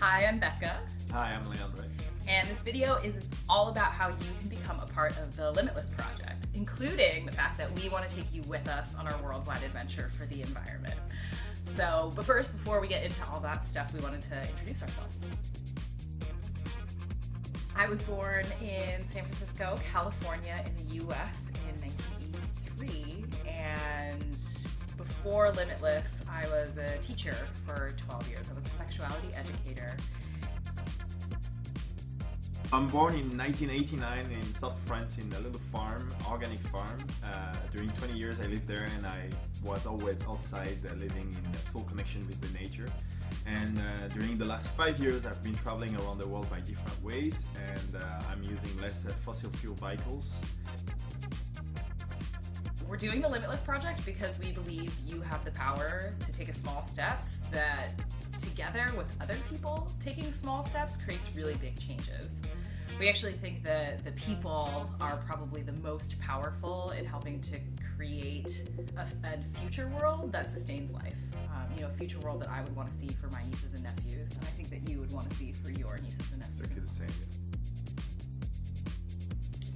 Hi, I'm Becca, Hi, I'm Leandre. and this video is all about how you can become a part of the Limitless Project, including the fact that we want to take you with us on our worldwide adventure for the environment. So, but first, before we get into all that stuff, we wanted to introduce ourselves. I was born in San Francisco, California, in the US in 1983, before Limitless, I was a teacher for 12 years. I was a sexuality educator. I'm born in 1989 in South France in a little farm, organic farm. Uh, during 20 years I lived there and I was always outside uh, living in full connection with the nature. And uh, during the last five years I've been traveling around the world by different ways and uh, I'm using less uh, fossil fuel vehicles. We're doing the Limitless Project because we believe you have the power to take a small step that together with other people taking small steps creates really big changes. We actually think that the people are probably the most powerful in helping to create a, a future world that sustains life. Um, you know, a future world that I would want to see for my nieces and nephews, and I think that you would want to see for your nieces and nephews. Exactly the same.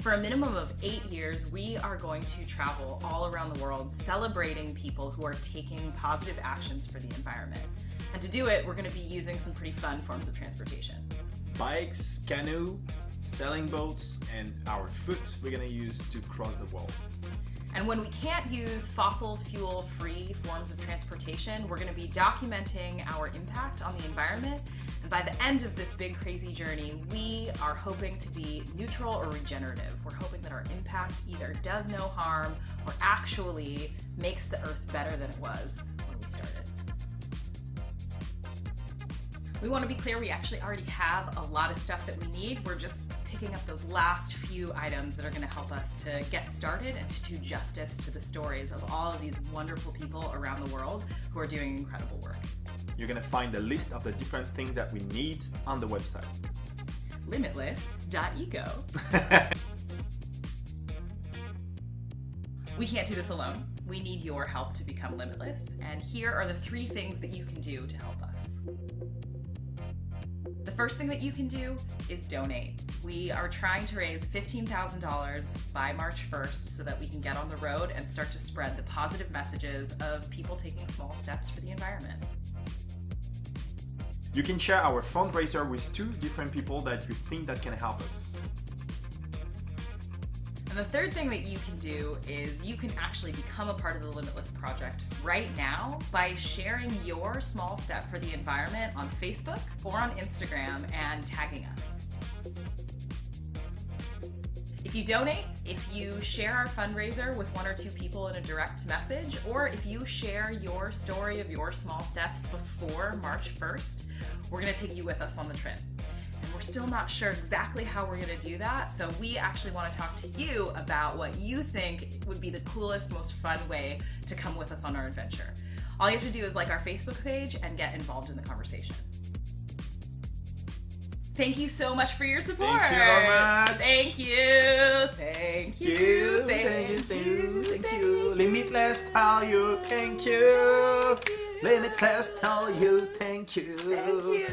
For a minimum of eight years, we are going to travel all around the world celebrating people who are taking positive actions for the environment. And to do it, we're going to be using some pretty fun forms of transportation. Bikes, canoe, sailing boats, and our foot we're gonna use to cross the world. And when we can't use fossil fuel free forms of transportation, we're going to be documenting our impact on the environment. And by the end of this big, crazy journey, we are hoping to be neutral or regenerative. We're hoping that our impact either does no harm or actually makes the earth better than it was when we started. We want to be clear, we actually already have a lot of stuff that we need. We're just picking up those last few items that are going to help us to get started and to do justice to the stories of all of these wonderful people around the world who are doing incredible work. You're gonna find a list of the different things that we need on the website. Limitless.eco. We can't do this alone. We need your help to become limitless, and here are the three things that you can do to help us. The first thing that you can do is donate. We are trying to raise $15,000 by March 1st so that we can get on the road and start to spread the positive messages of people taking small steps for the environment. You can share our fundraiser with two different people that you think that can help us. And the third thing that you can do is you can actually become a part of the Limitless Project right now by sharing your small step for the environment on Facebook or on Instagram and tagging us. If you donate, if you share our fundraiser with one or two people in a direct message, or if you share your story of your small steps before March 1st, we're going to take you with us on the trip. We're still not sure exactly how we're going to do that, so we actually want to talk to you about what you think would be the coolest, most fun way to come with us on our adventure. All you have to do is like our Facebook page and get involved in the conversation. Thank you so much for your support. Thank you very much. Thank you. Thank you. thank you, thank you, thank you. Limitless tell you thank you. Limitless tell you thank you. Thank you.